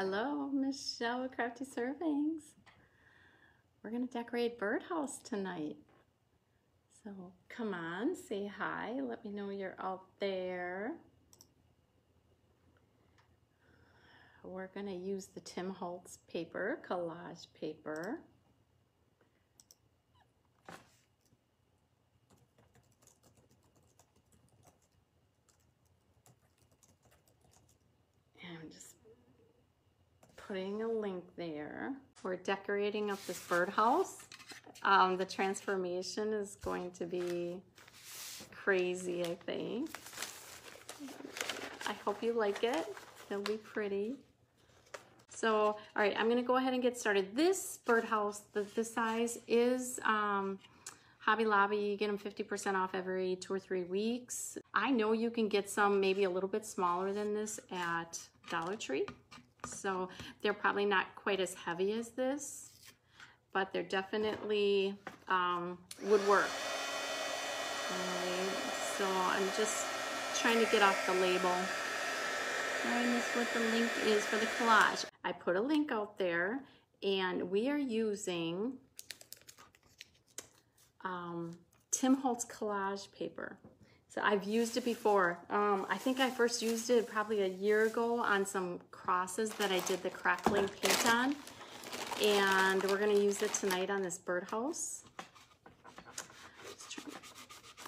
Hello, Michelle with Crafty Servings. We're gonna decorate birdhouse tonight. So come on, say hi. Let me know you're out there. We're gonna use the Tim Holtz paper, collage paper. And I'm just putting a link there. We're decorating up this birdhouse. Um, the transformation is going to be crazy, I think. I hope you like it. It'll be pretty. So, all right, I'm gonna go ahead and get started. This birdhouse, the, the size is um, Hobby Lobby. You get them 50% off every two or three weeks. I know you can get some maybe a little bit smaller than this at Dollar Tree. So they're probably not quite as heavy as this, but they're definitely um, would work. So I'm just trying to get off the label. And this is what the link is for the collage. I put a link out there and we are using um, Tim Holtz collage paper. So I've used it before. Um, I think I first used it probably a year ago on some crosses that I did the crackling paint on. And we're gonna use it tonight on this birdhouse.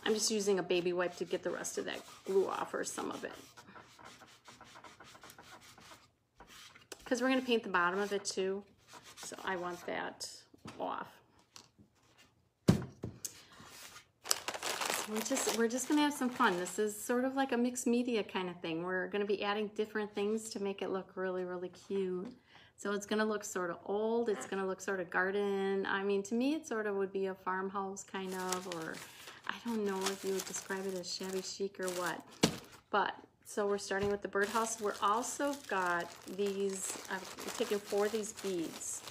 I'm just using a baby wipe to get the rest of that glue off or some of it. Because we're gonna paint the bottom of it too. So I want that off. We're just we're just gonna have some fun. This is sort of like a mixed media kind of thing. We're gonna be adding different things to make it look really, really cute. So it's gonna look sort of old, it's gonna look sort of garden. I mean, to me, it sort of would be a farmhouse kind of, or I don't know if you would describe it as shabby chic or what. But, so we're starting with the birdhouse. We're also got these, I've taken four of these beads.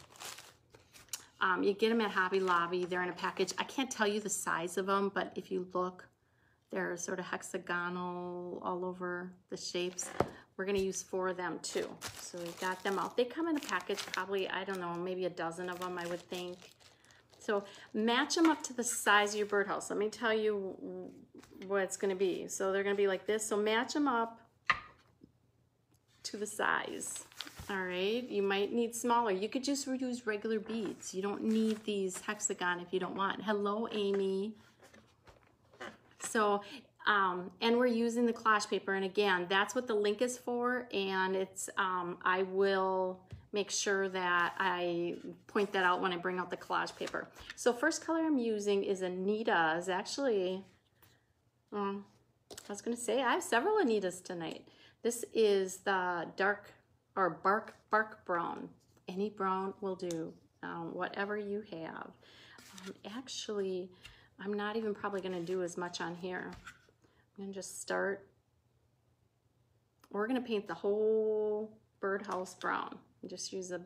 Um, you get them at Hobby Lobby. They're in a package. I can't tell you the size of them, but if you look, they're sort of hexagonal all over the shapes. We're going to use four of them too. So we've got them out. They come in a package, probably, I don't know, maybe a dozen of them, I would think. So match them up to the size of your birdhouse. Let me tell you what it's going to be. So they're going to be like this. So match them up to the size. All right, you might need smaller. You could just use regular beads. You don't need these hexagon if you don't want. Hello, Amy. So, um, and we're using the collage paper. And again, that's what the link is for. And it's, um, I will make sure that I point that out when I bring out the collage paper. So first color I'm using is Anita. Is actually, um, I was gonna say, I have several Anitas tonight. This is the dark or bark bark brown. Any brown will do, um, whatever you have. Um, actually, I'm not even probably gonna do as much on here. I'm gonna just start. We're gonna paint the whole birdhouse brown. Just use a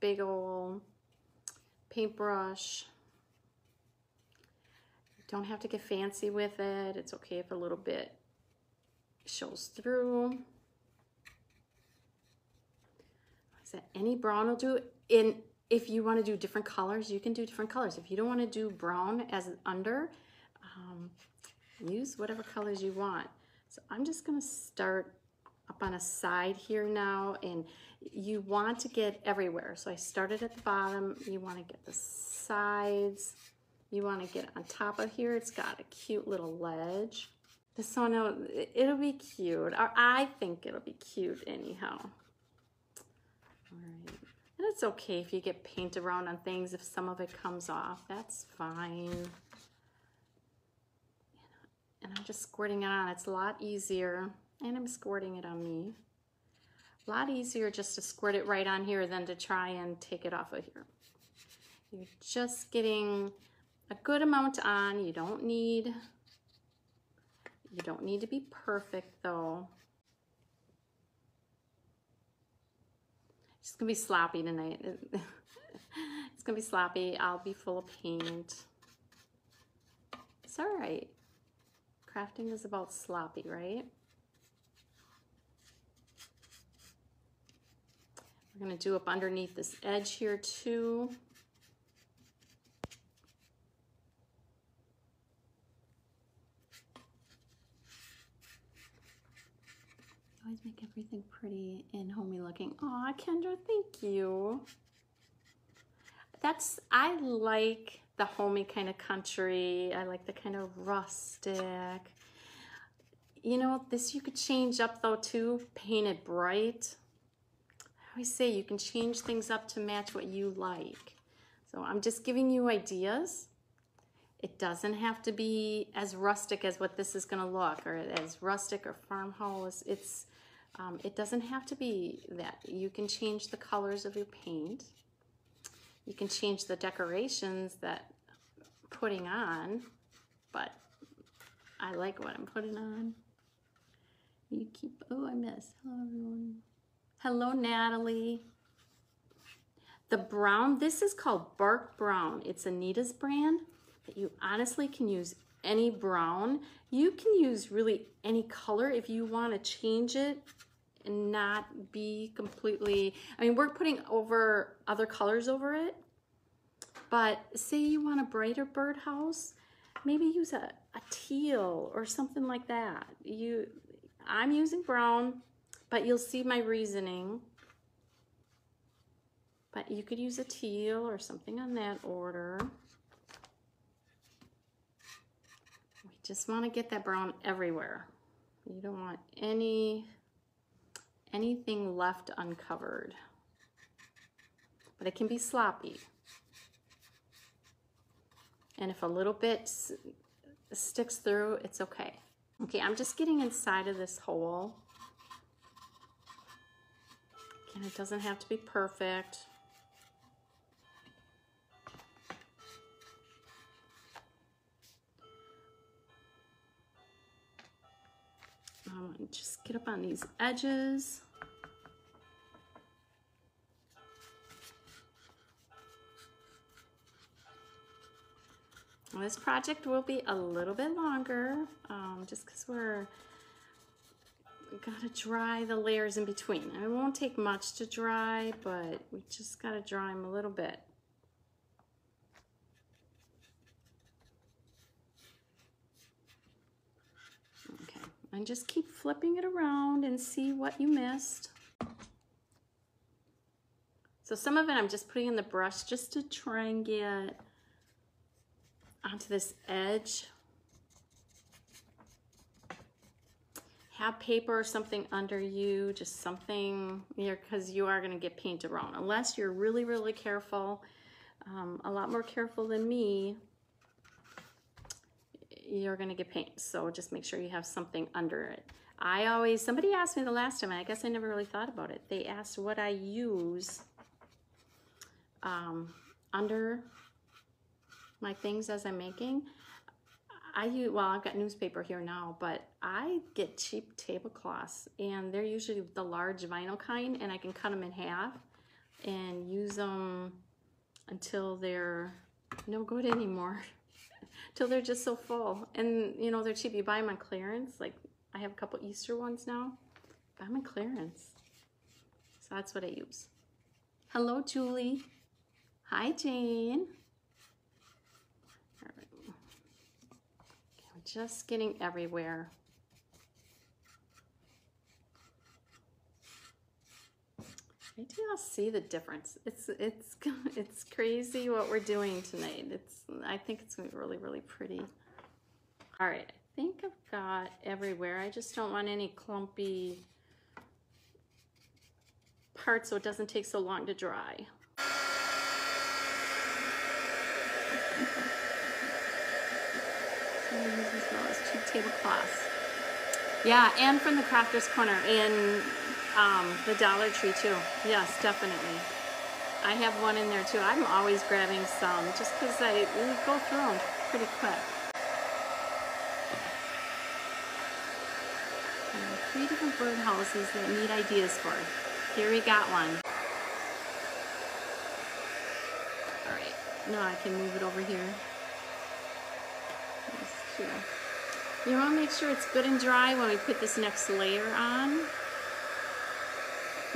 big old paintbrush. Don't have to get fancy with it. It's okay if a little bit shows through. Any brown will do. In if you want to do different colors, you can do different colors. If you don't want to do brown as an under, um, use whatever colors you want. So I'm just going to start up on a side here now and you want to get everywhere. So I started at the bottom. You want to get the sides. You want to get on top of here. It's got a cute little ledge. This one, it'll be cute. Or I think it'll be cute anyhow. All right. And it's okay if you get paint around on things, if some of it comes off, that's fine. And I'm just squirting it on. It's a lot easier. And I'm squirting it on me. A lot easier just to squirt it right on here than to try and take it off of here. You're just getting a good amount on. You don't need, you don't need to be perfect though. It's gonna be sloppy tonight. it's gonna be sloppy. I'll be full of paint. It's all right. Crafting is about sloppy, right? We're gonna do up underneath this edge here too. Always make everything pretty and homey looking. Aw, Kendra, thank you. That's, I like the homey kind of country. I like the kind of rustic. You know, this you could change up though too, paint it bright. I always say you can change things up to match what you like. So I'm just giving you ideas. It doesn't have to be as rustic as what this is gonna look or as rustic or farmhouse. It's, um, it doesn't have to be that. You can change the colors of your paint. You can change the decorations that putting on, but I like what I'm putting on. You keep, oh, I missed. Hello, everyone. Hello, Natalie. The brown, this is called Bark Brown. It's Anita's brand, that you honestly can use any brown. You can use really any color if you want to change it and not be completely, I mean, we're putting over other colors over it, but say you want a brighter birdhouse, maybe use a, a teal or something like that. You, I'm using brown, but you'll see my reasoning. But you could use a teal or something on that order. We just want to get that brown everywhere. You don't want any anything left uncovered. But it can be sloppy. And if a little bit sticks through, it's okay. Okay, I'm just getting inside of this hole. Again, it doesn't have to be perfect. Um, just get up on these edges. This project will be a little bit longer um, just because we're gotta dry the layers in between. It won't take much to dry, but we just gotta dry them a little bit. Okay, and just keep flipping it around and see what you missed. So some of it I'm just putting in the brush just to try and get onto this edge. Have paper or something under you, just something because you are going to get paint around. Unless you're really, really careful, um, a lot more careful than me, you're to get paint. So just make sure you have something under it. I always, somebody asked me the last time, I guess I never really thought about it. They asked what I use um, under my things as I'm making, I use, well, I've got newspaper here now, but I get cheap tablecloths and they're usually the large vinyl kind and I can cut them in half and use them until they're no good anymore. Till they're just so full. And you know, they're cheap. You buy them on clearance. Like I have a couple Easter ones now. Buy them on clearance. So that's what I use. Hello, Julie. Hi, Jane. just getting everywhere. Maybe I'll see the difference. It's it's it's crazy what we're doing tonight. It's I think it's gonna be really really pretty. All right, I think I've got everywhere. I just don't want any clumpy parts so it doesn't take so long to dry. as well as two tablecloths. Yeah, and from the Crafter's Corner in um, the Dollar Tree too. Yes, definitely. I have one in there too. I'm always grabbing some just because I go through them pretty quick. three different birdhouses that need ideas for. Here we got one. All right, now I can move it over here. You want to make sure it's good and dry when we put this next layer on.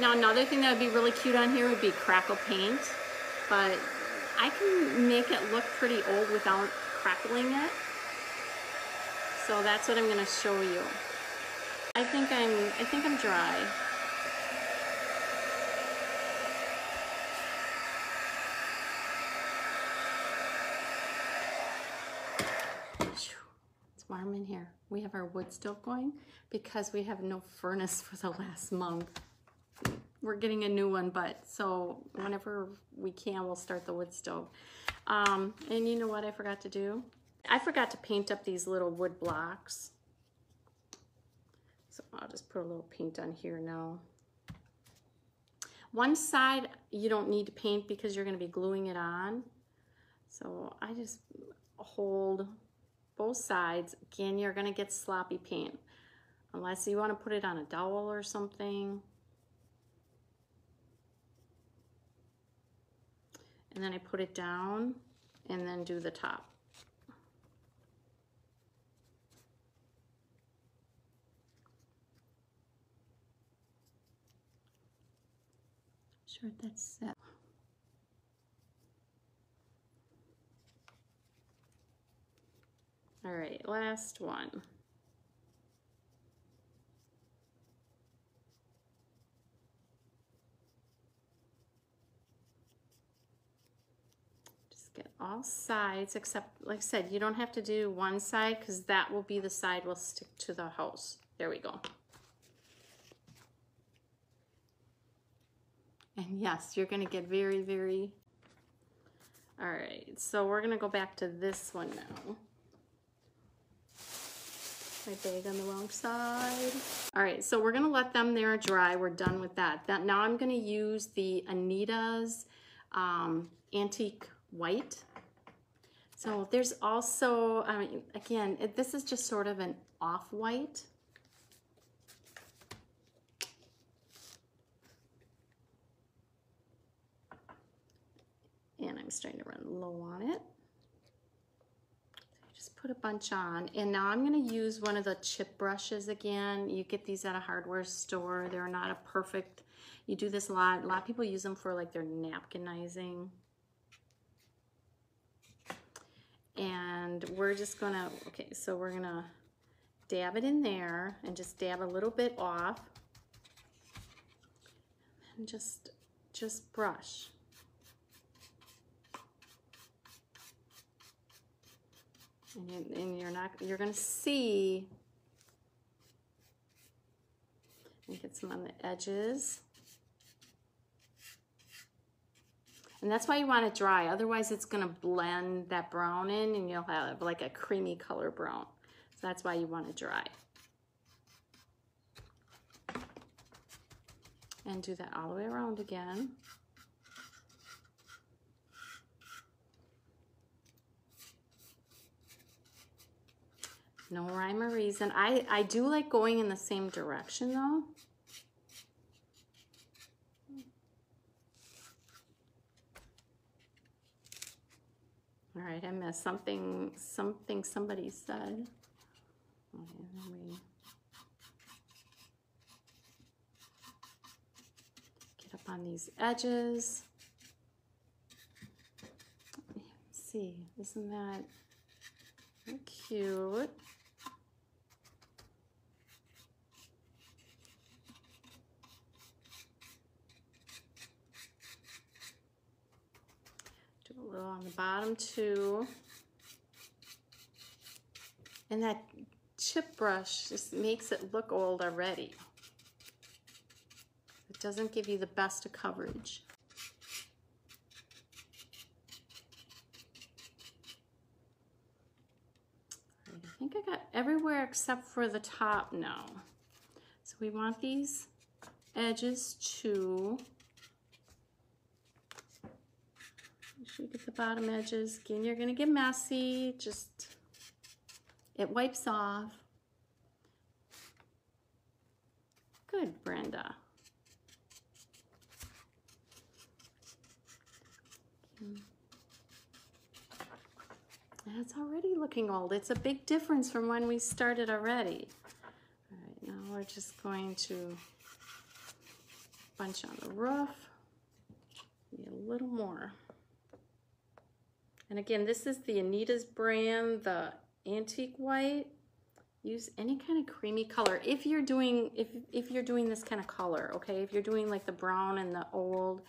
Now another thing that would be really cute on here would be crackle paint, but I can make it look pretty old without crackling it. So that's what I'm gonna show you. I think I'm, I think I'm dry. It's warm in here. We have our wood stove going because we have no furnace for the last month. We're getting a new one, but so whenever we can, we'll start the wood stove. Um, and you know what I forgot to do? I forgot to paint up these little wood blocks. So I'll just put a little paint on here now. One side you don't need to paint because you're going to be gluing it on. So I just hold both sides. Again, you're going to get sloppy paint unless you want to put it on a dowel or something. And then I put it down and then do the top. Sure that's set. All right, last one. Get all sides, except, like I said, you don't have to do one side because that will be the side will stick to the hose. There we go. And yes, you're gonna get very, very, all right, so we're gonna go back to this one now. My bag on the wrong side. All right, so we're gonna let them there dry. We're done with that. that now I'm gonna use the Anita's um, Antique White. So there's also, I mean, again, it, this is just sort of an off-white. and I'm starting to run low on it. So just put a bunch on. And now I'm gonna use one of the chip brushes again. You get these at a hardware store. They're not a perfect, you do this a lot. A lot of people use them for like their napkinizing. And we're just gonna, okay, so we're gonna dab it in there and just dab a little bit off. And just, just brush. and, you, and you're not you're gonna see and get some on the edges and that's why you want it dry otherwise it's gonna blend that brown in and you'll have like a creamy color brown so that's why you want it dry and do that all the way around again No rhyme or reason. I, I do like going in the same direction though. All right, I missed something, something somebody said. Okay, get up on these edges. Let's see, isn't that cute? Little on the bottom too. And that chip brush just makes it look old already. It doesn't give you the best of coverage. I think I got everywhere except for the top now. So we want these edges to sure you get the bottom edges. Again, you're gonna get messy, just, it wipes off. Good, Brenda. It's already looking old. It's a big difference from when we started already. All right, now we're just going to bunch on the roof. Maybe a little more. And again, this is the Anita's brand, the antique white. Use any kind of creamy color if you're doing if if you're doing this kind of color, okay? If you're doing like the brown and the old,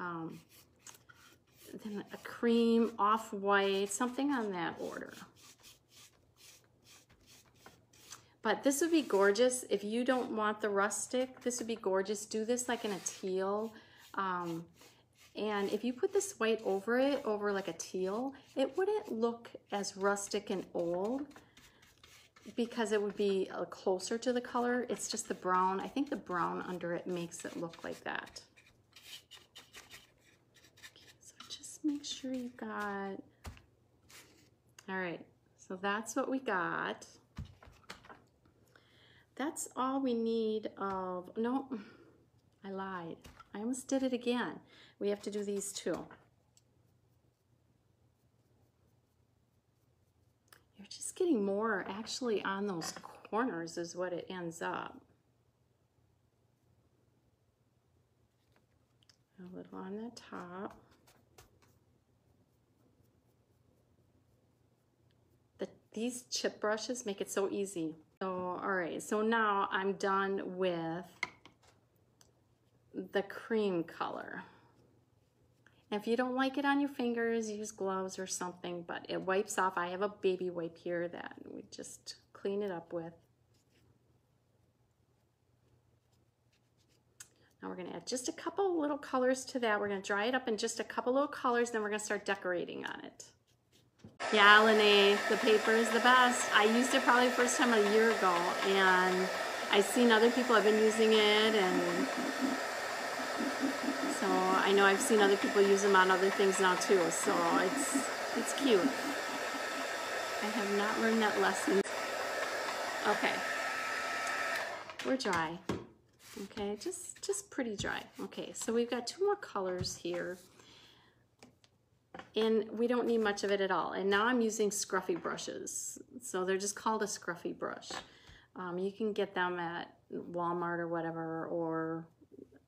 um, then a cream, off-white, something on that order. But this would be gorgeous. If you don't want the rustic, this would be gorgeous. Do this like in a teal. Um, and if you put this white over it, over like a teal, it wouldn't look as rustic and old because it would be uh, closer to the color. It's just the brown. I think the brown under it makes it look like that. Okay, so just make sure you got, all right, so that's what we got. That's all we need of, no, I lied. I almost did it again. We have to do these two. You're just getting more actually on those corners is what it ends up. A little on the top. The, these chip brushes make it so easy. So, all right, so now I'm done with the cream color. If you don't like it on your fingers, use gloves or something, but it wipes off. I have a baby wipe here that we just clean it up with. Now we're gonna add just a couple little colors to that. We're gonna dry it up in just a couple little colors, then we're gonna start decorating on it. Yeah, Lene, the paper is the best. I used it probably first time a year ago, and I've seen other people have been using it, and so I know I've seen other people use them on other things now too. So it's it's cute. I have not learned that lesson. Okay, we're dry. Okay, just just pretty dry. Okay, so we've got two more colors here. And we don't need much of it at all. And now I'm using scruffy brushes. So they're just called a scruffy brush. Um, you can get them at Walmart or whatever, or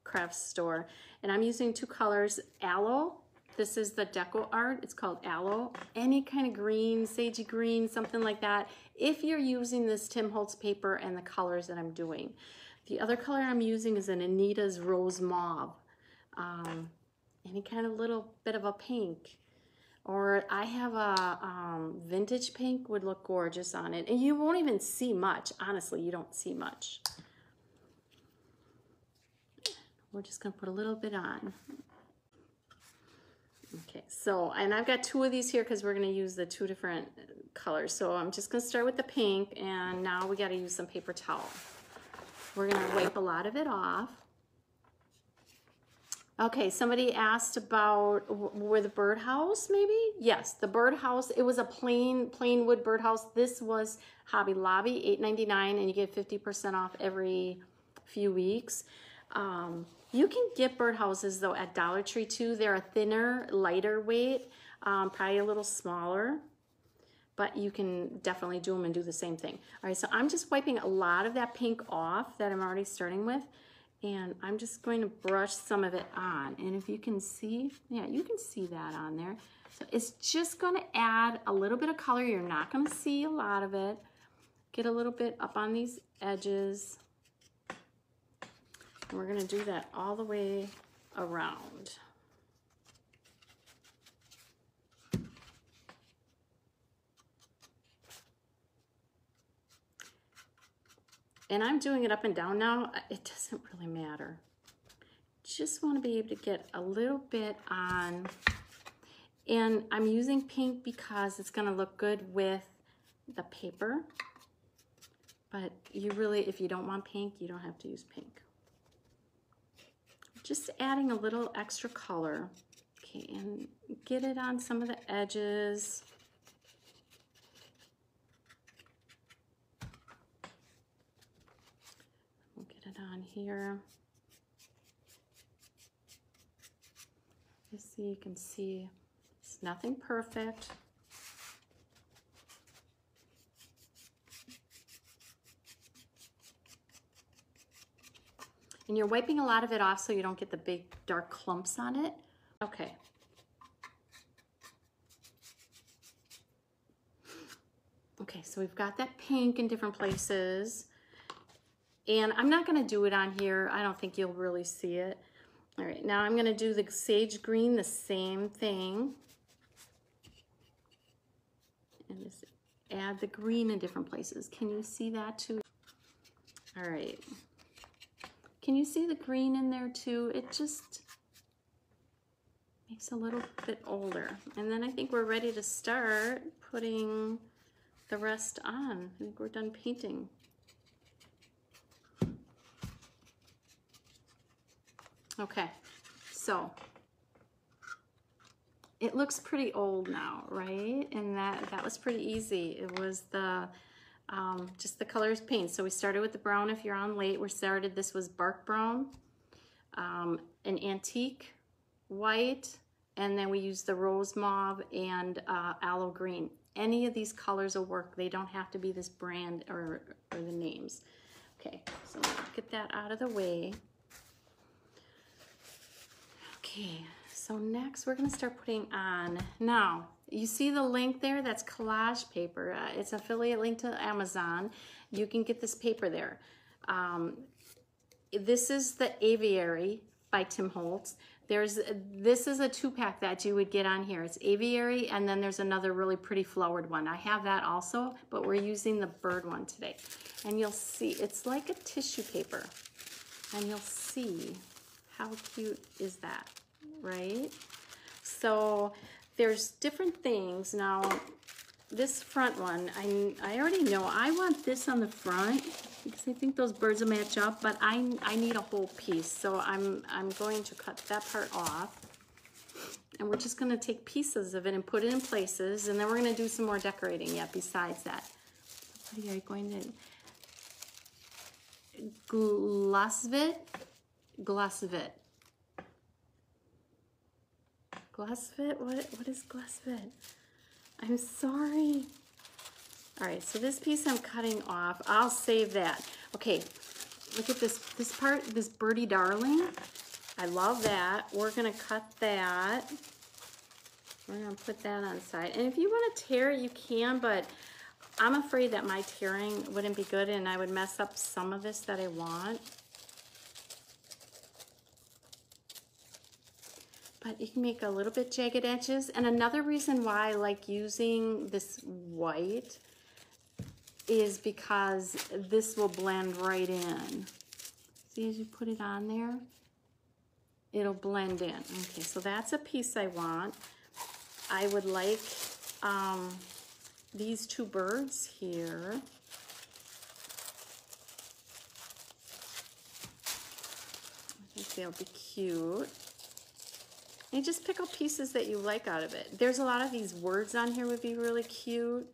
craft store. And I'm using two colors, Aloe. This is the Deco Art. It's called Aloe. Any kind of green, sagey green, something like that. If you're using this Tim Holtz paper and the colors that I'm doing. The other color I'm using is an Anita's Rose Mauve. Um, any kind of little bit of a pink. Or I have a um, vintage pink would look gorgeous on it. And you won't even see much. Honestly, you don't see much. We're just gonna put a little bit on. Okay, so, and I've got two of these here because we're gonna use the two different colors. So I'm just gonna start with the pink and now we gotta use some paper towel. We're gonna wipe a lot of it off. Okay, somebody asked about where the birdhouse maybe? Yes, the birdhouse, it was a plain plain wood birdhouse. This was Hobby Lobby, $8.99 and you get 50% off every few weeks. Um, you can get birdhouses though at Dollar Tree too. They're a thinner, lighter weight, um, probably a little smaller, but you can definitely do them and do the same thing. All right, so I'm just wiping a lot of that pink off that I'm already starting with. And I'm just going to brush some of it on. And if you can see, yeah, you can see that on there. So it's just gonna add a little bit of color. You're not gonna see a lot of it. Get a little bit up on these edges. And we're gonna do that all the way around. And I'm doing it up and down now. It doesn't really matter. Just wanna be able to get a little bit on, and I'm using pink because it's gonna look good with the paper. But you really, if you don't want pink, you don't have to use pink just adding a little extra color. Okay, and get it on some of the edges. We'll get it on here. You see, you can see it's nothing perfect. And you're wiping a lot of it off so you don't get the big dark clumps on it. Okay. Okay, so we've got that pink in different places. And I'm not gonna do it on here. I don't think you'll really see it. All right, now I'm gonna do the sage green, the same thing. And just add the green in different places. Can you see that too? All right. Can you see the green in there too? It just makes a little bit older. And then I think we're ready to start putting the rest on. I think we're done painting. Okay, so it looks pretty old now, right? And that, that was pretty easy. It was the, um, just the colors paint. So we started with the brown if you're on late. We started, this was bark brown, um, an antique white, and then we used the rose mauve and uh, aloe green. Any of these colors will work. They don't have to be this brand or, or the names. Okay, so get that out of the way. Okay, so next we're gonna start putting on, now, you see the link there? That's collage paper. Uh, it's affiliate link to Amazon. You can get this paper there. Um, this is the Aviary by Tim Holtz. There's this is a two pack that you would get on here. It's aviary and then there's another really pretty flowered one. I have that also, but we're using the bird one today. And you'll see it's like a tissue paper. And you'll see how cute is that, right? So there's different things. Now, this front one, I, I already know I want this on the front because I think those birds will match up, but I, I need a whole piece. So I'm, I'm going to cut that part off. And we're just gonna take pieces of it and put it in places, and then we're gonna do some more decorating yet besides that. What are you going to, Glasvit? Glasvit. Glasvit? What, what is Glasvit? I'm sorry. All right, so this piece I'm cutting off. I'll save that. Okay, look at this, this part, this birdie darling. I love that. We're gonna cut that. We're gonna put that on side. And if you wanna tear it, you can, but I'm afraid that my tearing wouldn't be good and I would mess up some of this that I want. But you can make a little bit jagged edges. And another reason why I like using this white is because this will blend right in. See as you put it on there, it'll blend in. Okay, so that's a piece I want. I would like um, these two birds here. I think they'll be cute. And just pick up pieces that you like out of it. There's a lot of these words on here would be really cute.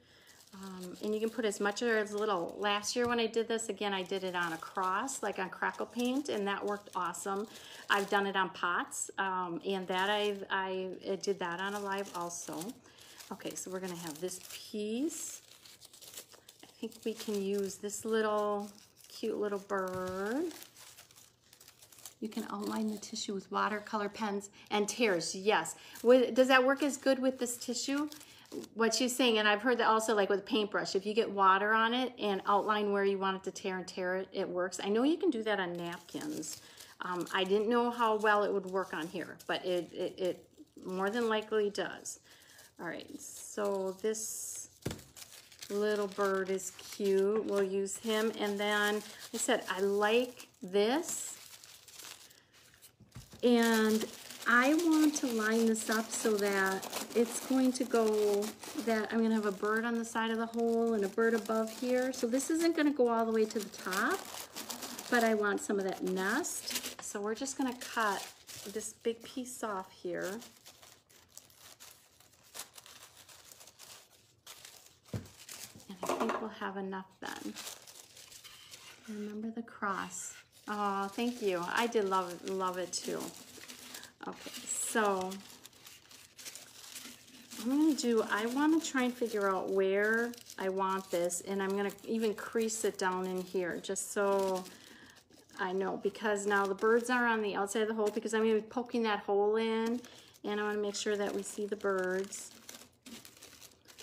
Um, and you can put as much or as little. Last year when I did this, again, I did it on a cross, like on crackle paint, and that worked awesome. I've done it on pots, um, and that I've, I did that on a live also. Okay, so we're gonna have this piece. I think we can use this little cute little bird. You can outline the tissue with watercolor pens and tears, yes. Does that work as good with this tissue? What she's saying, and I've heard that also like with paintbrush, if you get water on it and outline where you want it to tear and tear it, it works. I know you can do that on napkins. Um, I didn't know how well it would work on here, but it, it, it more than likely does. All right, so this little bird is cute. We'll use him. And then I said, I like this and I want to line this up so that it's going to go, that I'm gonna have a bird on the side of the hole and a bird above here. So this isn't gonna go all the way to the top, but I want some of that nest. So we're just gonna cut this big piece off here. And I think we'll have enough then. Remember the cross. Oh, thank you. I did love it, love it too. Okay, so I'm gonna do, I wanna try and figure out where I want this and I'm gonna even crease it down in here just so I know, because now the birds are on the outside of the hole because I'm gonna be poking that hole in and I wanna make sure that we see the birds.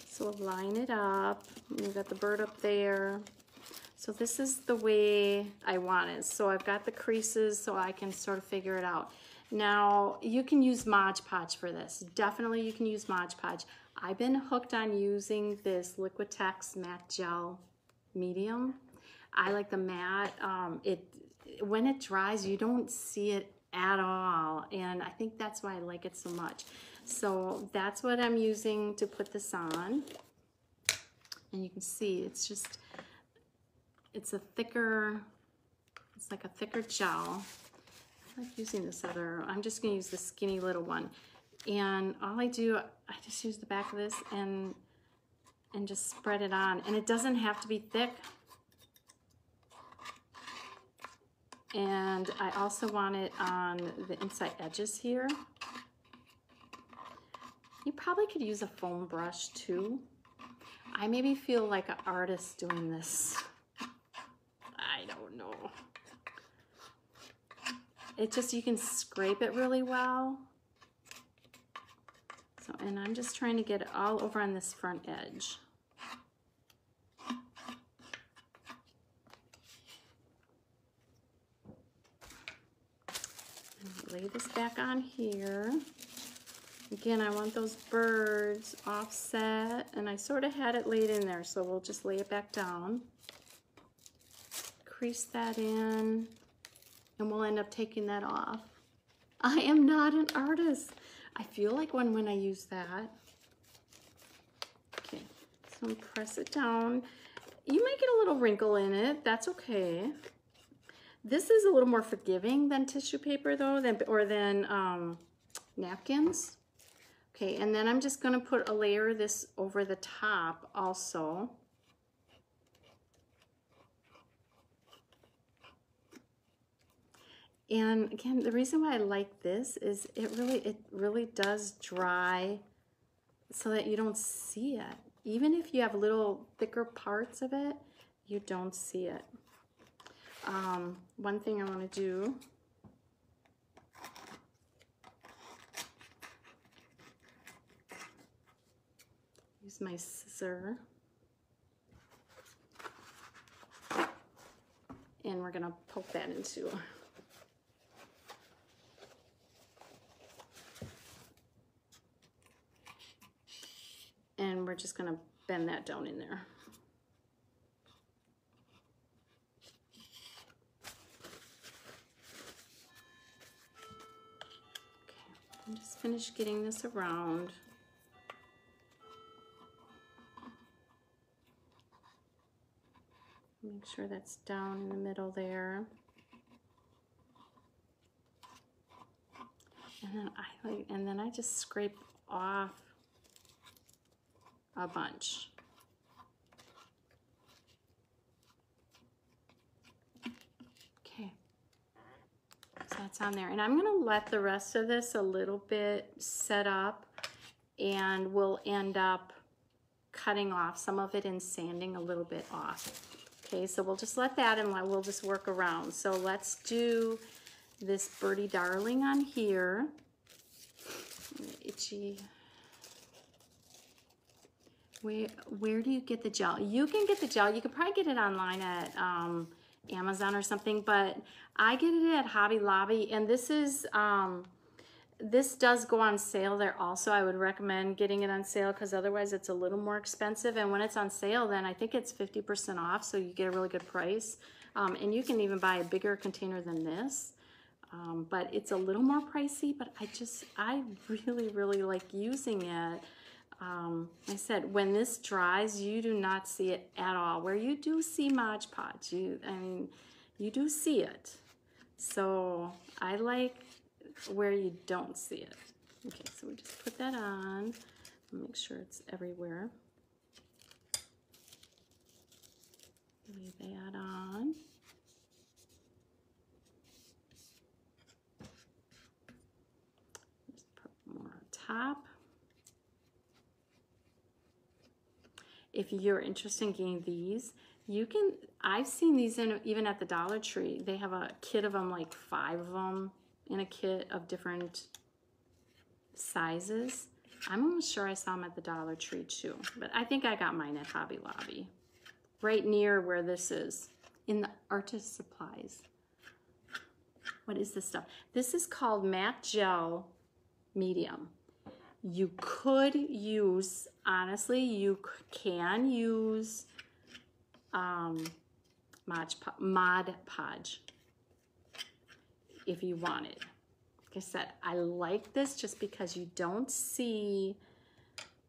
So we'll line it up. We've got the bird up there. So this is the way I want it. So I've got the creases so I can sort of figure it out. Now, you can use Mod Podge for this. Definitely you can use Mod Podge. I've been hooked on using this Liquitex matte gel medium. I like the matte. Um, it When it dries, you don't see it at all. And I think that's why I like it so much. So that's what I'm using to put this on. And you can see it's just, it's a thicker, it's like a thicker gel. I like using this other, I'm just gonna use the skinny little one. And all I do, I just use the back of this and and just spread it on. And it doesn't have to be thick. And I also want it on the inside edges here. You probably could use a foam brush too. I maybe feel like an artist doing this. I don't know. It just, you can scrape it really well. So, and I'm just trying to get it all over on this front edge. lay this back on here. Again, I want those birds offset, and I sort of had it laid in there, so we'll just lay it back down. Crease that in, and we'll end up taking that off. I am not an artist. I feel like one when I use that. Okay, so press it down. You might get a little wrinkle in it. That's okay. This is a little more forgiving than tissue paper though, than, or than um, napkins. Okay, and then I'm just gonna put a layer of this over the top also. And again, the reason why I like this is it really, it really does dry so that you don't see it. Even if you have little thicker parts of it, you don't see it. Um, one thing I want to do use my scissor. And we're gonna poke that into and we're just gonna bend that down in there. Okay, I'm just finish getting this around. Make sure that's down in the middle there. And then I like, and then I just scrape off a bunch. Okay, so that's on there. And I'm gonna let the rest of this a little bit set up and we'll end up cutting off some of it and sanding a little bit off. Okay, so we'll just let that and we'll just work around. So let's do this Birdie Darling on here. Itchy. Where, where do you get the gel? You can get the gel. You could probably get it online at um, Amazon or something, but I get it at Hobby Lobby, and this is um, this does go on sale there also. I would recommend getting it on sale because otherwise it's a little more expensive. And when it's on sale, then I think it's 50% off, so you get a really good price. Um, and you can even buy a bigger container than this. Um, but it's a little more pricey, but I just, I really, really like using it. Um, I said, when this dries, you do not see it at all. Where you do see Mod Podge, you, I mean, you do see it. So I like where you don't see it. Okay, so we just put that on. Make sure it's everywhere. Lay that on. Just put more on top. If you're interested in getting these, You can, I've seen these in, even at the Dollar Tree. They have a kit of them, like five of them in a kit of different sizes. I'm almost sure I saw them at the Dollar Tree too, but I think I got mine at Hobby Lobby. Right near where this is, in the artist supplies. What is this stuff? This is called matte gel medium. You could use, honestly, you can use um, Mod, Mod Podge if you wanted. Like I said, I like this just because you don't see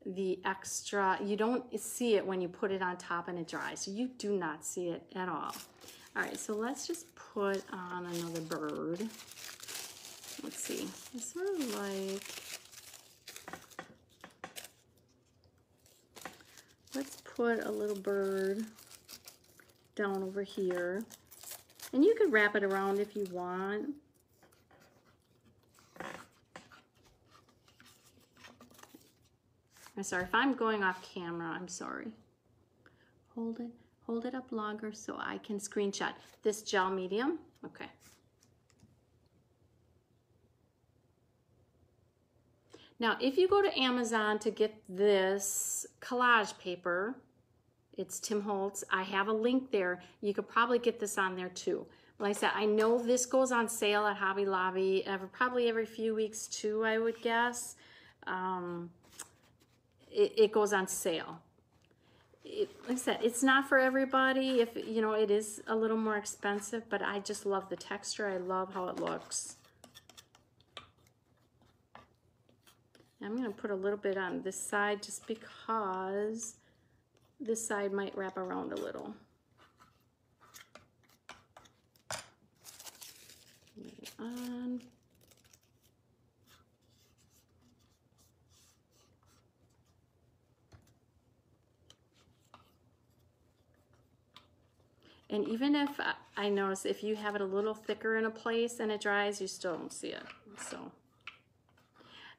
the extra, you don't see it when you put it on top and it dries. So you do not see it at all. All right, so let's just put on another bird. Let's see, it's sort of like, let's put a little bird down over here. And you could wrap it around if you want. I'm sorry, if I'm going off camera, I'm sorry. Hold it, hold it up longer so I can screenshot. This gel medium, okay. Now, if you go to Amazon to get this collage paper, it's Tim Holtz. I have a link there. You could probably get this on there too. Like I said, I know this goes on sale at Hobby Lobby every, probably every few weeks too, I would guess. Um, it, it goes on sale. It, like I said, it's not for everybody. If you know, it is a little more expensive, but I just love the texture. I love how it looks. I'm going to put a little bit on this side just because this side might wrap around a little. On. And even if I notice if you have it a little thicker in a place and it dries, you still don't see it. So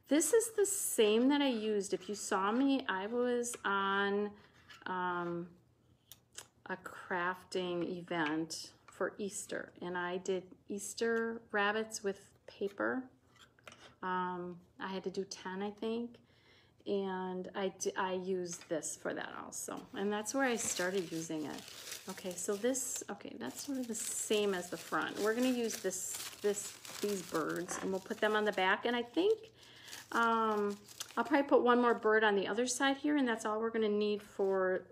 this is the same that I used. If you saw me, I was on um, a crafting event for Easter and I did Easter rabbits with paper. Um, I had to do 10, I think and I, I used this for that also. And that's where I started using it. Okay, so this, okay, that's sort of the same as the front. We're gonna use this, this, these birds and we'll put them on the back. And I think um, I'll probably put one more bird on the other side here and that's all we're gonna need for,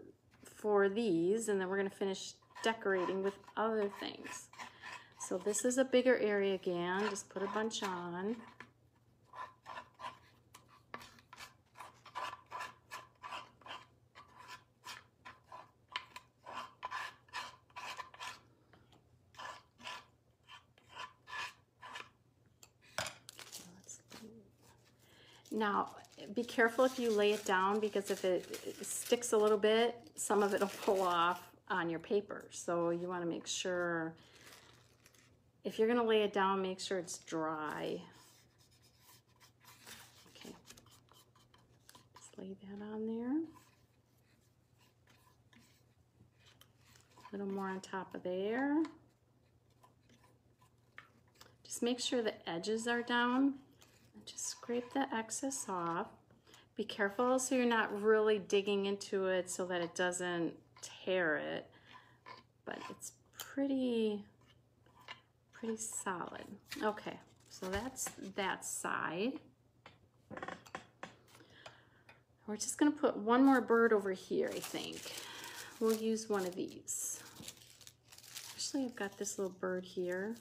for these. And then we're gonna finish decorating with other things. So this is a bigger area again, just put a bunch on. Now, be careful if you lay it down because if it, sticks a little bit, some of it will pull off on your paper. So you want to make sure, if you're going to lay it down, make sure it's dry. Okay, just lay that on there. A little more on top of there. Just make sure the edges are down just scrape the excess off. Be careful so you're not really digging into it so that it doesn't tear it, but it's pretty, pretty solid. Okay, so that's that side. We're just gonna put one more bird over here, I think. We'll use one of these. Actually, I've got this little bird here.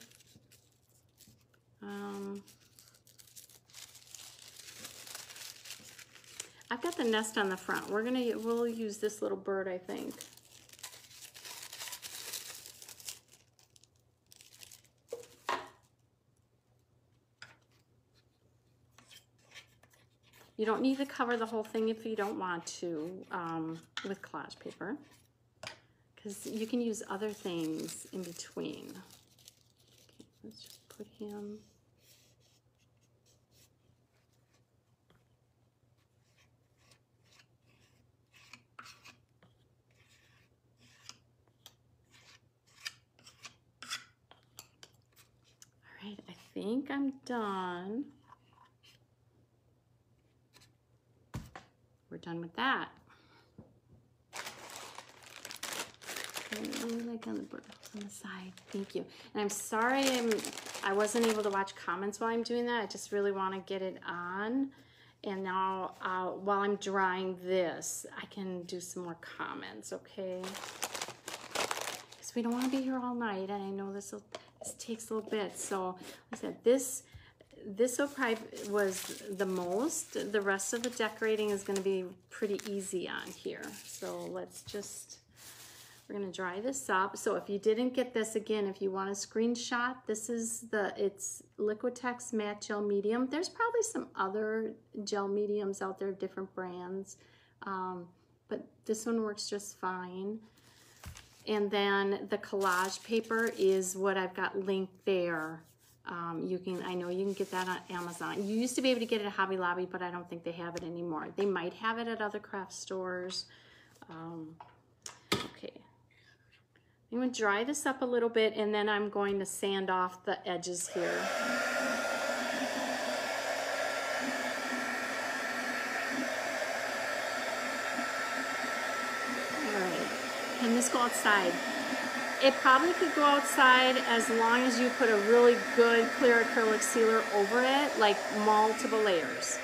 Um, I've got the nest on the front. We're gonna, we'll use this little bird, I think. You don't need to cover the whole thing if you don't want to um, with collage paper because you can use other things in between. Okay, let's just put him think I'm done. We're done with that. like on the on the side. Thank you. And I'm sorry I'm I wasn't able to watch comments while I'm doing that. I just really want to get it on. And now uh, while I'm drying this, I can do some more comments, okay? Because we don't want to be here all night, and I know this this takes a little bit. So like I said, this this will probably was the most. The rest of the decorating is going to be pretty easy on here. So let's just we're gonna dry this up. So if you didn't get this again, if you want a screenshot, this is the, it's Liquitex Matte Gel Medium. There's probably some other gel mediums out there, different brands, um, but this one works just fine. And then the collage paper is what I've got linked there. Um, you can, I know you can get that on Amazon. You used to be able to get it at Hobby Lobby, but I don't think they have it anymore. They might have it at other craft stores. Um, okay, I'm going to dry this up a little bit and then I'm going to sand off the edges here. Can this go outside? It probably could go outside as long as you put a really good clear acrylic sealer over it, like multiple layers.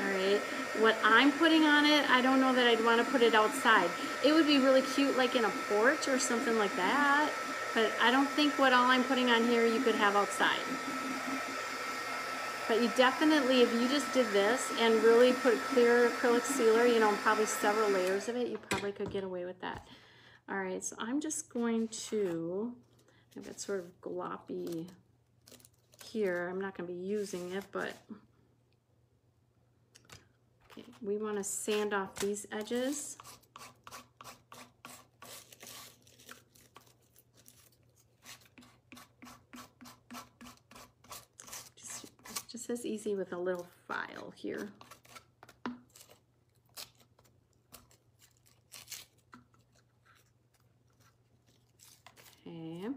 Alright, what I'm putting on it, I don't know that I'd want to put it outside. It would be really cute like in a porch or something like that, but I don't think what all I'm putting on here you could have outside. But you definitely, if you just did this and really put clear acrylic sealer, you know, probably several layers of it, you probably could get away with that. All right, so I'm just going to, I've got sort of gloppy here. I'm not going to be using it, but Okay, we want to sand off these edges. Just, as easy with a little file here. Okay,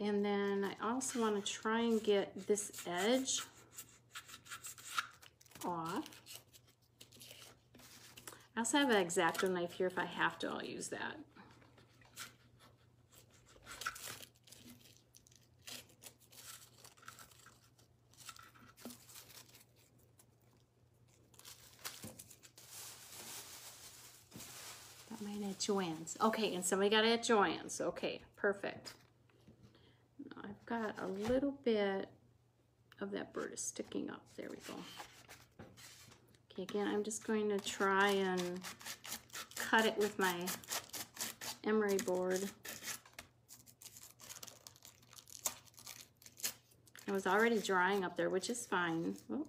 and then I also want to try and get this edge off. I also have an X-Acto knife here. If I have to, I'll use that. Got mine at Joann's. Okay, and somebody got it at Joann's. Okay, perfect. I've got a little bit of that bird is sticking up. There we go. Okay, again, I'm just going to try and cut it with my emery board. It was already drying up there, which is fine. Oh.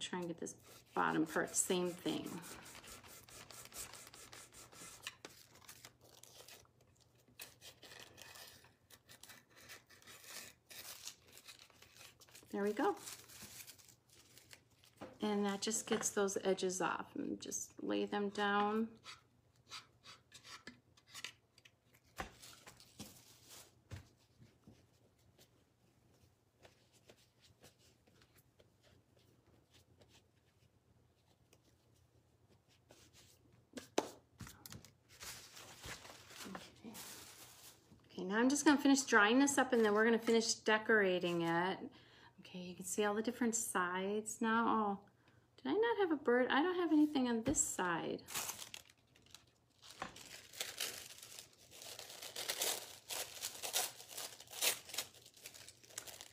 try and get this bottom part, same thing. There we go. And that just gets those edges off and just lay them down. Just gonna finish drying this up and then we're gonna finish decorating it. Okay, you can see all the different sides now. Oh, did I not have a bird? I don't have anything on this side.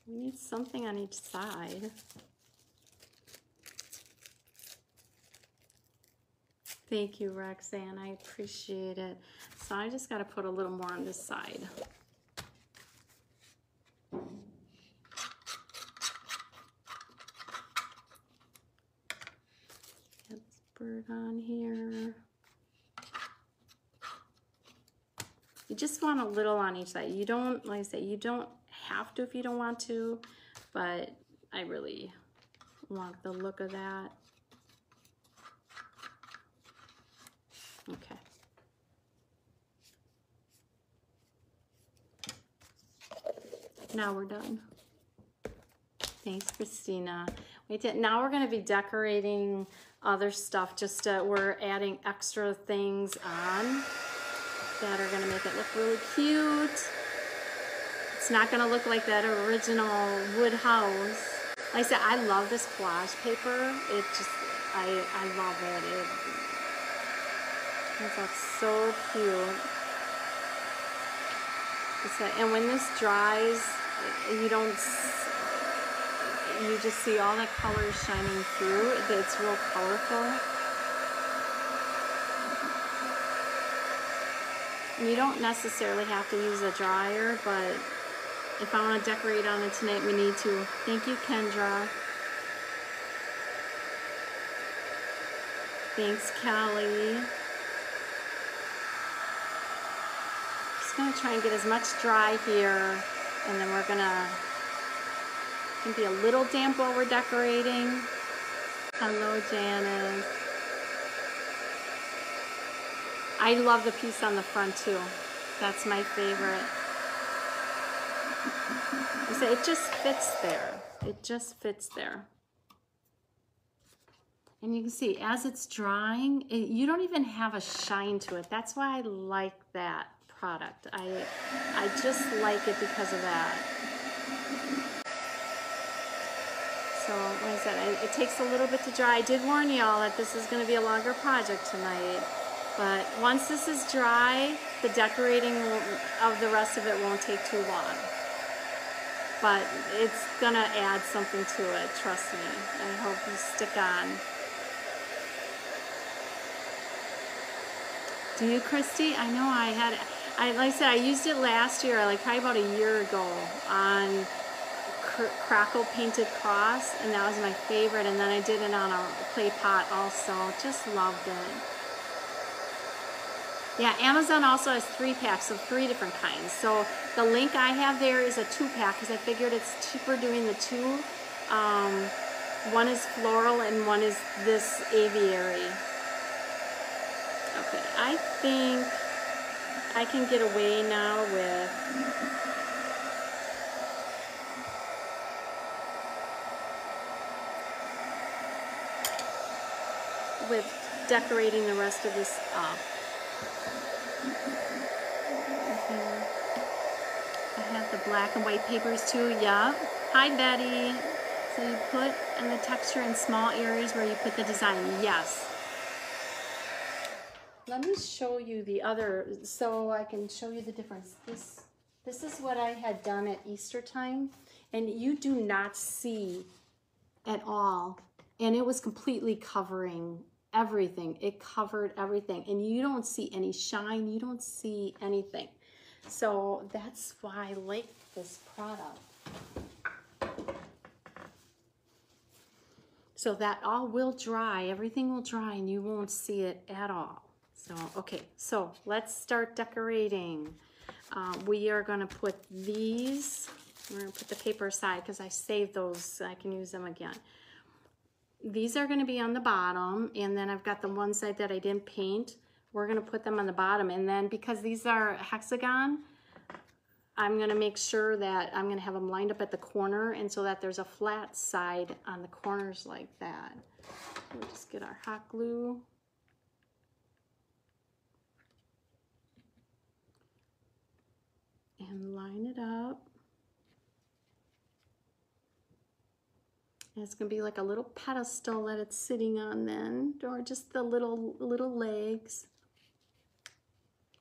We need something on each side. Thank you, Roxanne. I appreciate it. So I just got to put a little more on this side. On here. You just want a little on each side. You don't, like I say, you don't have to if you don't want to, but I really want the look of that. Okay. Now we're done. Thanks, Christina. We did, now we're gonna be decorating other stuff, just, uh, we're adding extra things on that are gonna make it look really cute. It's not gonna look like that original wood house. Like I said, I love this collage paper. It just, I, I love it. It, it looks so cute. It's a, and when this dries, you don't, you just see all the colors shining through. It's real colorful. You don't necessarily have to use a dryer, but if I want to decorate on it tonight, we need to. Thank you, Kendra. Thanks, Kelly. Just gonna try and get as much dry here, and then we're gonna can be a little damp while we're decorating. Hello, Janice. I love the piece on the front too. That's my favorite. Say it just fits there. It just fits there. And you can see as it's drying, it, you don't even have a shine to it. That's why I like that product. I, I just like it because of that. So, like I said, it, it takes a little bit to dry. I did warn y'all that this is going to be a longer project tonight. But once this is dry, the decorating of the rest of it won't take too long. But it's going to add something to it, trust me. I hope you stick on. Do you, Christy? I know I had, I like I said, I used it last year, like probably about a year ago on crackle painted cross, and that was my favorite. And then I did it on a clay pot also. Just loved it. Yeah, Amazon also has three packs of three different kinds. So the link I have there is a two pack because I figured it's cheaper doing the two. Um, one is floral and one is this aviary. Okay, I think I can get away now with with decorating the rest of this up. Mhm. I have the black and white papers too, yeah. Hi Betty. So you put in the texture in small areas where you put the design, yes. Let me show you the other, so I can show you the difference. This, this is what I had done at Easter time, and you do not see at all. And it was completely covering everything. It covered everything, and you don't see any shine, you don't see anything. So that's why I like this product. So that all will dry, everything will dry, and you won't see it at all. So, okay, so let's start decorating. Uh, we are gonna put these, we're gonna put the paper aside because I saved those, I can use them again. These are gonna be on the bottom, and then I've got the one side that I didn't paint. We're gonna put them on the bottom, and then because these are hexagon, I'm gonna make sure that I'm gonna have them lined up at the corner, and so that there's a flat side on the corners like that. We'll just get our hot glue. and line it up. And it's gonna be like a little pedestal that it's sitting on then, or just the little little legs.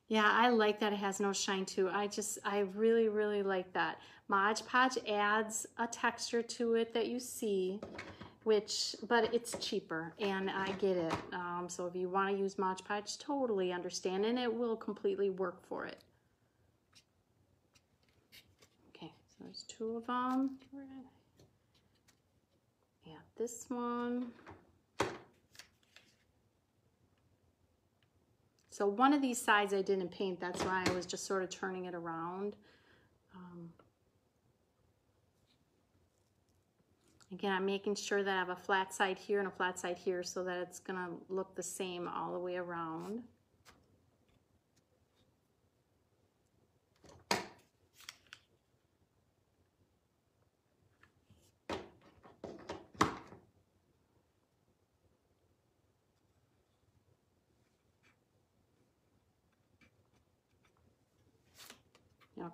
Yeah, I like that it has no shine too. I just, I really, really like that. Mod Podge adds a texture to it that you see, which, but it's cheaper and I get it. Um, so if you wanna use Mod Podge, totally understand and it will completely work for it. Okay, so there's two of them this one. So one of these sides I didn't paint, that's why I was just sort of turning it around. Um, again, I'm making sure that I have a flat side here and a flat side here so that it's gonna look the same all the way around.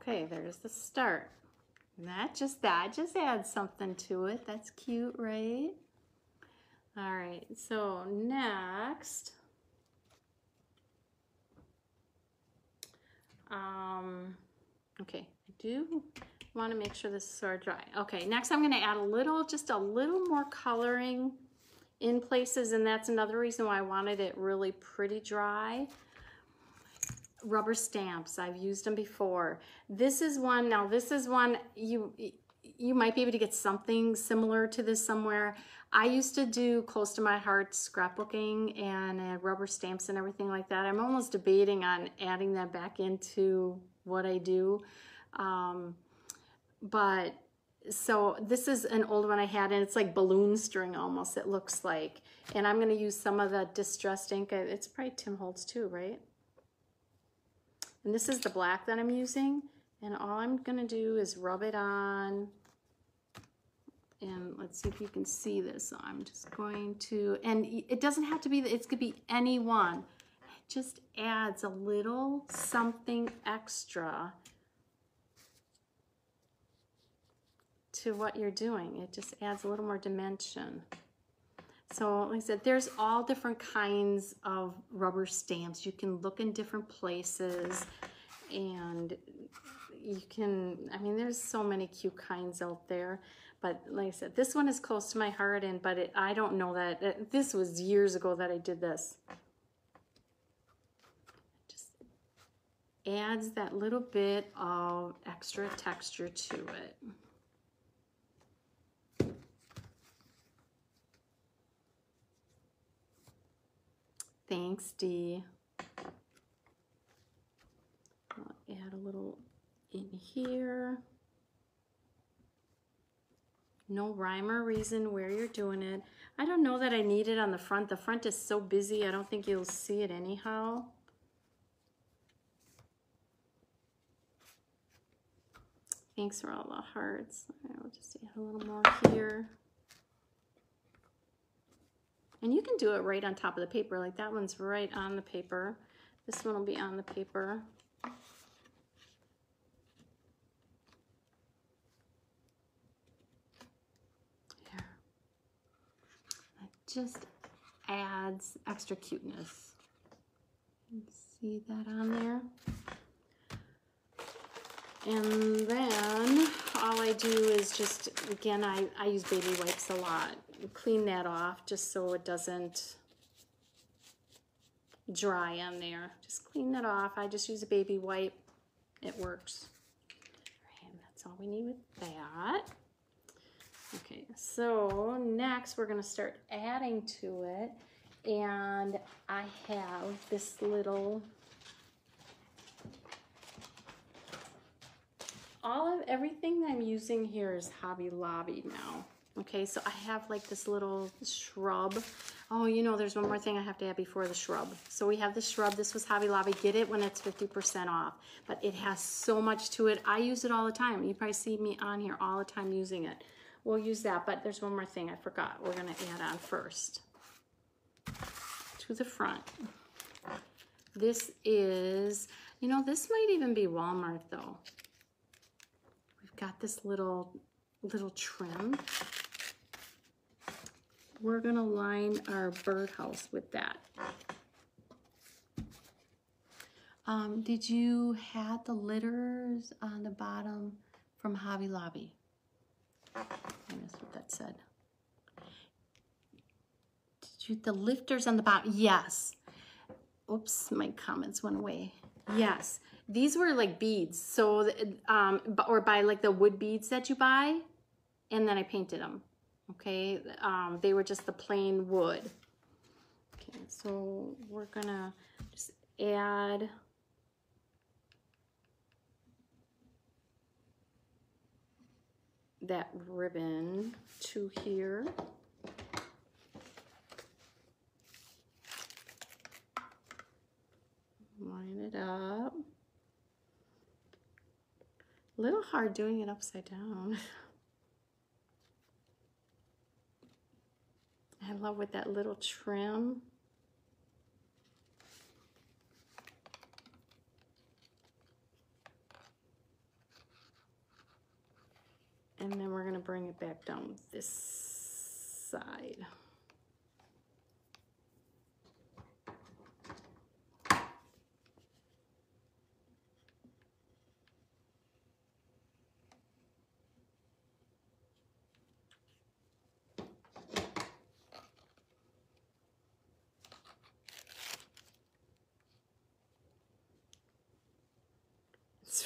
Okay, there's the start. That just that just adds something to it. That's cute, right? All right, so next, um, okay, I do want to make sure this is of dry. Okay, next I'm going to add a little, just a little more coloring in places, and that's another reason why I wanted it really pretty dry rubber stamps. I've used them before. This is one, now this is one you you might be able to get something similar to this somewhere. I used to do close to my heart scrapbooking and uh, rubber stamps and everything like that. I'm almost debating on adding that back into what I do. Um, but so this is an old one I had and it's like balloon string almost it looks like and I'm going to use some of the distressed ink it's probably Tim Holtz too right and this is the black that I'm using. And all I'm gonna do is rub it on. And let's see if you can see this. So I'm just going to, and it doesn't have to be, it could be any one. It just adds a little something extra to what you're doing. It just adds a little more dimension. So like I said, there's all different kinds of rubber stamps. You can look in different places and you can, I mean, there's so many cute kinds out there. But like I said, this one is close to my heart and, but it, I don't know that, it, this was years ago that I did this. It just adds that little bit of extra texture to it. Thanks, Dee. I'll add a little in here. No rhyme or reason where you're doing it. I don't know that I need it on the front. The front is so busy, I don't think you'll see it anyhow. Thanks for all the hearts. I'll just add a little more here. And you can do it right on top of the paper, like that one's right on the paper. This one will be on the paper. It just adds extra cuteness. See that on there? And then all I do is just, again, I, I use baby wipes a lot clean that off just so it doesn't dry on there. Just clean that off. I just use a baby wipe. It works. And that's all we need with that. Okay, so next we're gonna start adding to it. And I have this little, all of everything that I'm using here is Hobby Lobby now. Okay, so I have like this little shrub. Oh, you know, there's one more thing I have to add before the shrub. So we have the shrub. This was Hobby Lobby. Get it when it's 50% off. But it has so much to it. I use it all the time. You probably see me on here all the time using it. We'll use that, but there's one more thing I forgot. We're going to add on first. To the front. This is, you know, this might even be Walmart though. We've got this little little trim we're going to line our birdhouse with that. Um, did you have the litters on the bottom from Hobby Lobby? I missed what that said. Did you, the lifters on the bottom? Yes. Oops, my comments went away. Yes. These were like beads. So, um, or by like the wood beads that you buy. And then I painted them okay? Um, they were just the plain wood. Okay, so we're gonna just add that ribbon to here. Line it up. A little hard doing it upside down. I love with that little trim. And then we're gonna bring it back down this side.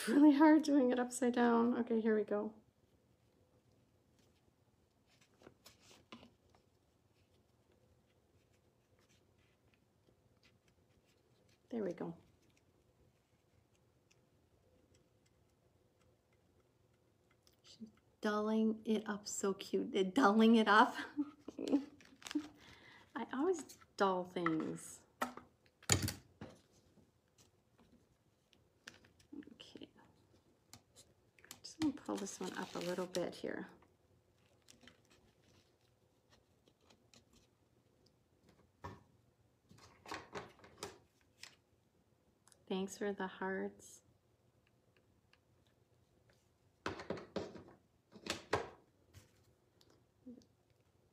Really hard doing it upside down. Okay, here we go. There we go. She's dulling it up so cute. Dulling it up. I always dull things. Okay. Just gonna pull this one up a little bit here. Thanks for the hearts.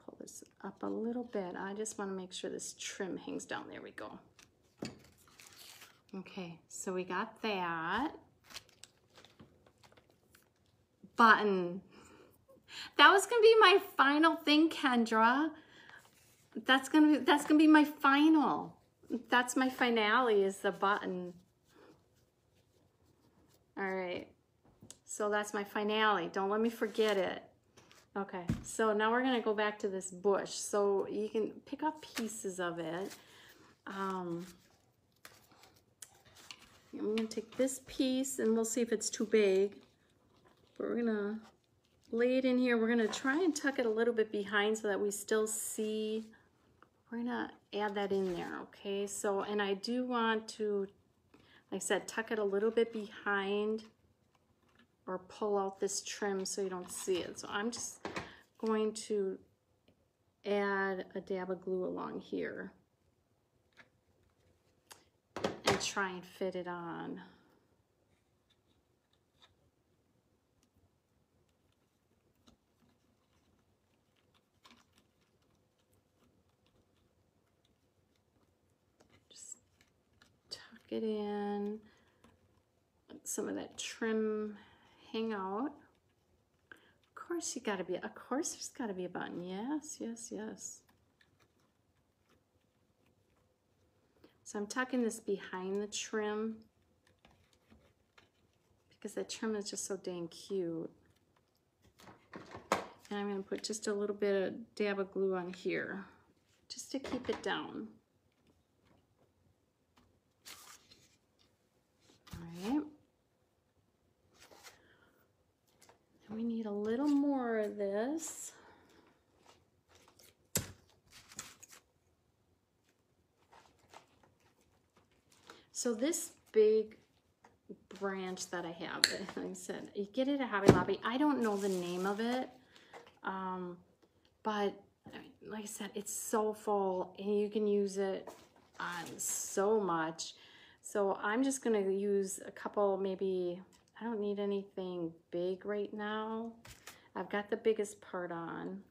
Pull this up a little bit. I just want to make sure this trim hangs down. There we go. Okay, so we got that. Button. That was gonna be my final thing, Kendra. That's gonna be that's gonna be my final. That's my finale is the button. All right, so that's my finale. Don't let me forget it. Okay, so now we're gonna go back to this bush. So you can pick up pieces of it. Um, I'm gonna take this piece and we'll see if it's too big. But we're gonna lay it in here. We're gonna try and tuck it a little bit behind so that we still see. We're gonna add that in there, okay? So, and I do want to, like I said, tuck it a little bit behind or pull out this trim so you don't see it. So I'm just going to add a dab of glue along here and try and fit it on. Just tuck it in. Let some of that trim hang out. Of course you gotta be, of course there's gotta be a button. Yes, yes, yes. So I'm tucking this behind the trim because that trim is just so dang cute. And I'm gonna put just a little bit of dab of glue on here just to keep it down. Right. And we need a little more of this. So this big branch that I have, like I said, you get it at Hobby Lobby. I don't know the name of it, um, but like I said, it's so full and you can use it on so much. So I'm just gonna use a couple, maybe, I don't need anything big right now. I've got the biggest part on.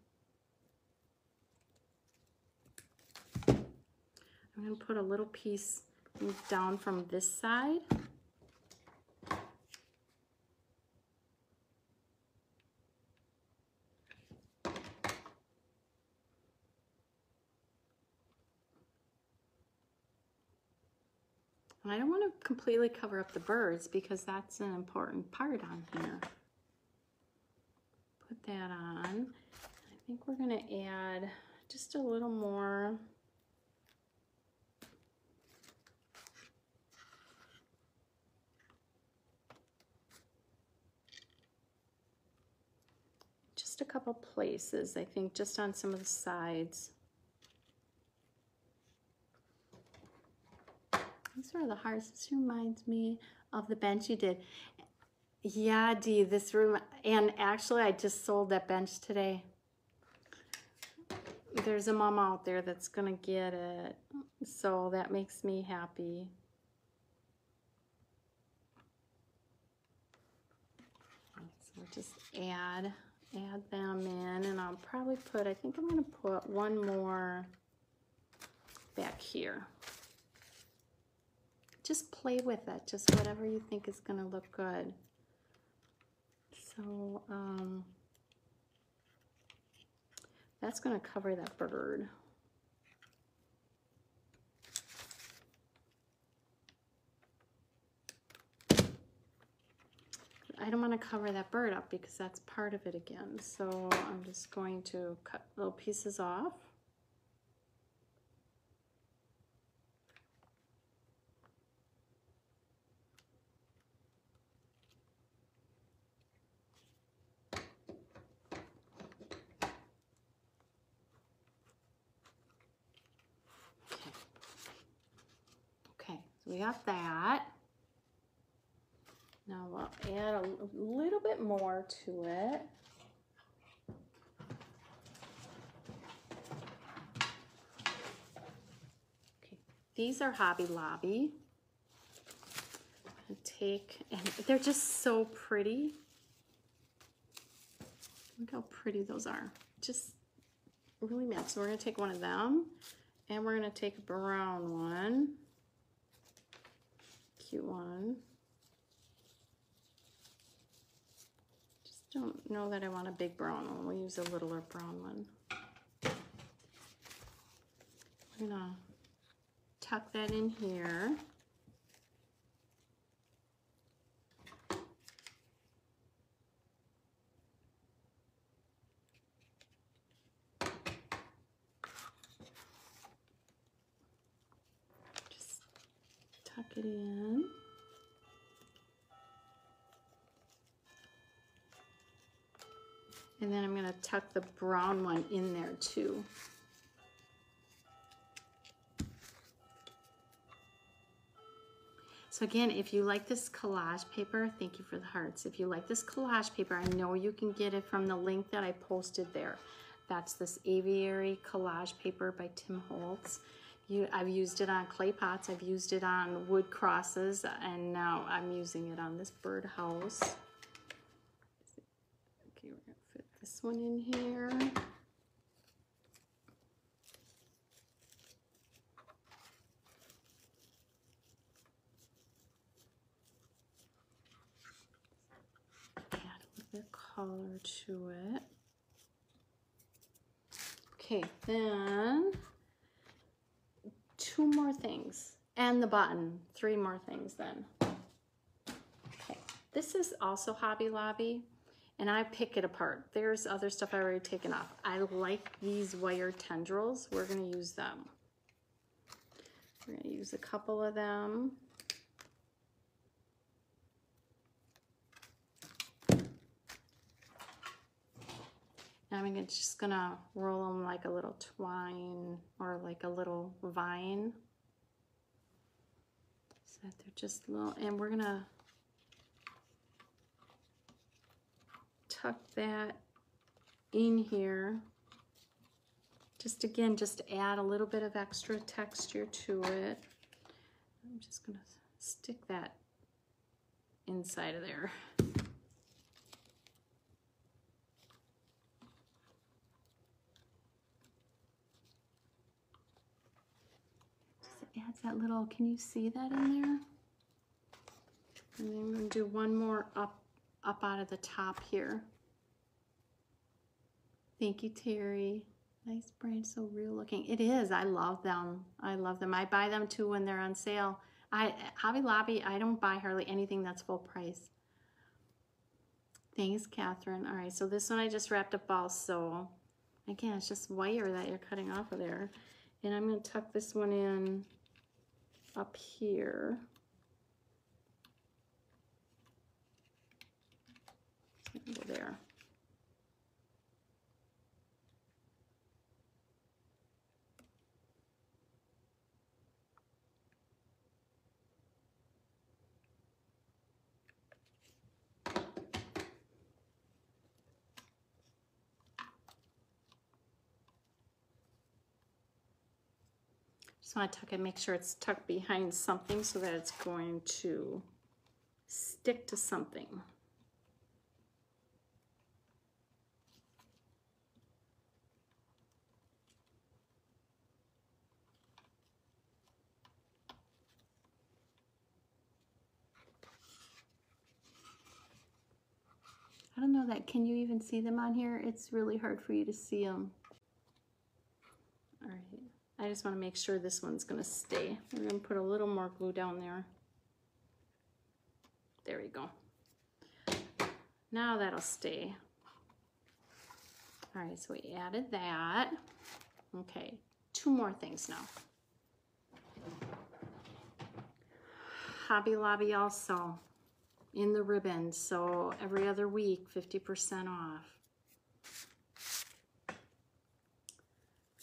I'm gonna put a little piece down from this side. And I don't want to completely cover up the birds because that's an important part on here. Put that on. I think we're going to add just a little more just a couple places, I think, just on some of the sides. These are the hearts. This reminds me of the bench you did. Yeah, Dee, this room, and actually I just sold that bench today. There's a mom out there that's gonna get it, so that makes me happy. So just add, add them in, and I'll probably put, I think I'm gonna put one more back here. Just play with it, just whatever you think is gonna look good. So, um, that's gonna cover that bird. I don't want to cover that bird up because that's part of it again. So I'm just going to cut little pieces off. Okay, so we got that. Now we'll add a little bit more to it. Okay, these are Hobby Lobby. And take, and they're just so pretty. Look how pretty those are. Just really match. So we're gonna take one of them and we're gonna take a brown one. Cute one. Just don't know that I want a big brown one. We'll use a littler brown one. We're gonna tuck that in here. Just tuck it in. And then I'm gonna tuck the brown one in there too. So again, if you like this collage paper, thank you for the hearts. If you like this collage paper, I know you can get it from the link that I posted there. That's this aviary collage paper by Tim Holtz. You, I've used it on clay pots, I've used it on wood crosses, and now I'm using it on this birdhouse. Okay, we're gonna fit this one in here. Add a little bit of color to it. Okay, then two more things and the button, three more things then. Okay, this is also Hobby Lobby and I pick it apart. There's other stuff I already taken off. I like these wire tendrils. We're gonna use them. We're gonna use a couple of them. And I'm just gonna roll them like a little twine or like a little vine. So that they're just little, and we're gonna tuck that in here. Just again, just add a little bit of extra texture to it. I'm just gonna stick that inside of there. Just adds that little, can you see that in there? And then I'm gonna do one more up, up out of the top here. Thank you, Terry. Nice branch, so real looking. It is, I love them. I love them. I buy them too when they're on sale. I Hobby Lobby, I don't buy hardly anything that's full price. Thanks, Catherine. All right, so this one I just wrapped up also. Again, it's just wire that you're cutting off of there. And I'm gonna tuck this one in up here. Go there. Just want to tuck it, make sure it's tucked behind something so that it's going to stick to something. I don't know that. Can you even see them on here? It's really hard for you to see them. All right. I just want to make sure this one's going to stay. We're going to put a little more glue down there. There we go. Now that'll stay. All right, so we added that. Okay, two more things now. Hobby Lobby also in the ribbon. So every other week, 50% off.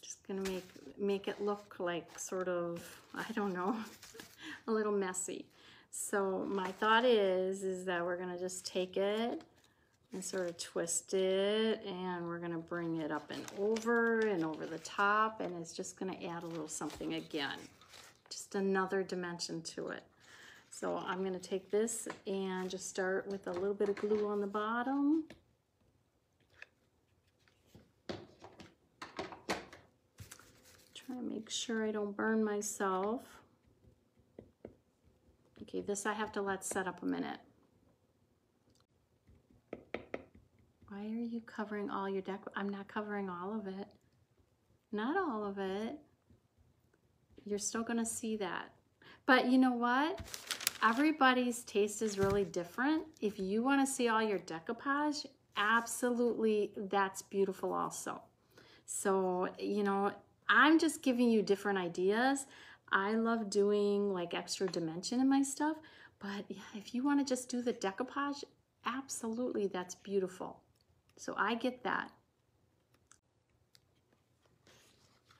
Just gonna make, make it look like sort of, I don't know, a little messy. So my thought is, is that we're gonna just take it and sort of twist it and we're gonna bring it up and over and over the top and it's just gonna add a little something again. Just another dimension to it. So I'm going to take this and just start with a little bit of glue on the bottom. To make sure I don't burn myself. Okay, this I have to let set up a minute. Why are you covering all your deck? I'm not covering all of it. Not all of it. You're still to see that. But you know what? everybody's taste is really different. If you want to see all your decoupage, absolutely, that's beautiful also. So, you know, I'm just giving you different ideas. I love doing like extra dimension in my stuff, but yeah, if you want to just do the decoupage, absolutely, that's beautiful. So I get that.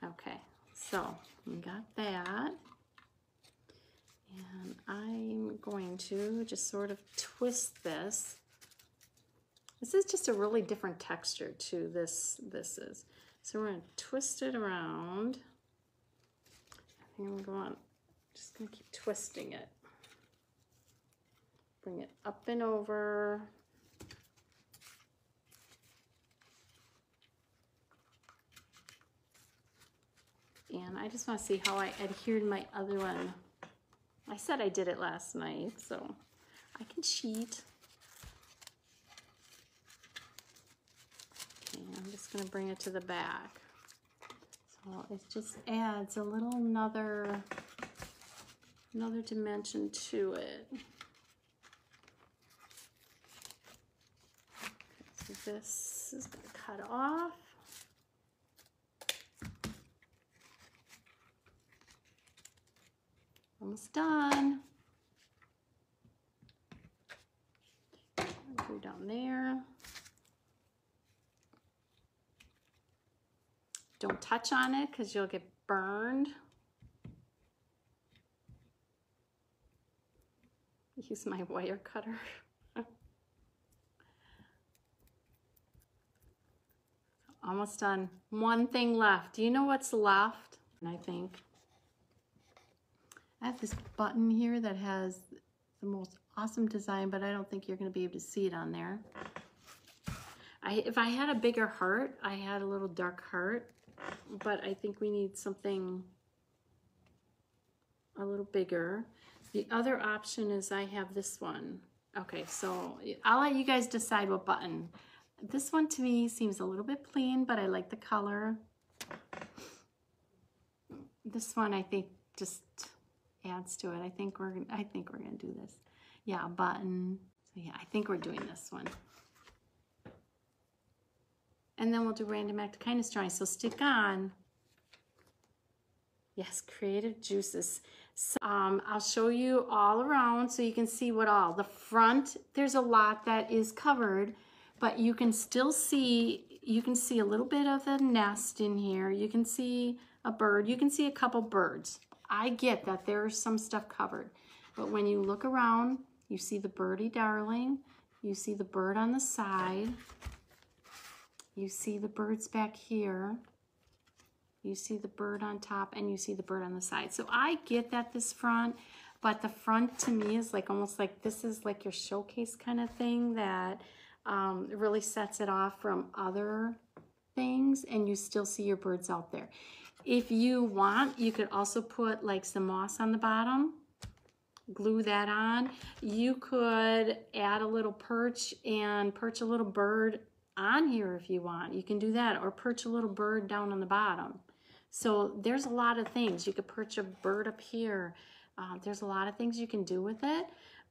Okay, so we got that. And I'm going to just sort of twist this. This is just a really different texture to this, this is. So we're gonna twist it around. I think I'm going, to go on, just gonna keep twisting it. Bring it up and over. And I just wanna see how I adhered my other one I said I did it last night, so I can cheat. Okay, I'm just going to bring it to the back. So it just adds a little another, another dimension to it. So this is going to cut off. Almost done. Go down there. Don't touch on it because you'll get burned. Use my wire cutter. Almost done. One thing left. Do you know what's left? I think I have this button here that has the most awesome design, but I don't think you're going to be able to see it on there. I, if I had a bigger heart, I had a little dark heart, but I think we need something a little bigger. The other option is I have this one. Okay, so I'll let you guys decide what button. This one to me seems a little bit plain, but I like the color. This one I think just adds to it. I think we're I think we're gonna do this. Yeah, button. So yeah, I think we're doing this one. And then we'll do random act of kindness drawing. So stick on. Yes, creative juices. So, um, I'll show you all around so you can see what all. The front, there's a lot that is covered, but you can still see, you can see a little bit of the nest in here. You can see a bird. You can see a couple birds. I get that there's some stuff covered, but when you look around, you see the birdie darling, you see the bird on the side, you see the birds back here, you see the bird on top and you see the bird on the side. So I get that this front, but the front to me is like almost like this is like your showcase kind of thing that um, really sets it off from other things and you still see your birds out there. If you want, you could also put like some moss on the bottom, glue that on. You could add a little perch and perch a little bird on here if you want. You can do that or perch a little bird down on the bottom. So there's a lot of things. You could perch a bird up here. Uh, there's a lot of things you can do with it.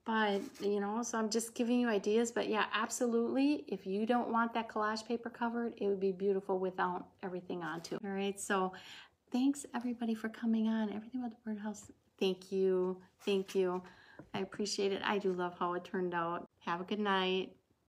But, you know, so I'm just giving you ideas. But yeah, absolutely. If you don't want that collage paper covered, it would be beautiful without everything onto it. All right. So thanks everybody for coming on. Everything about the birdhouse. Thank you. Thank you. I appreciate it. I do love how it turned out. Have a good night.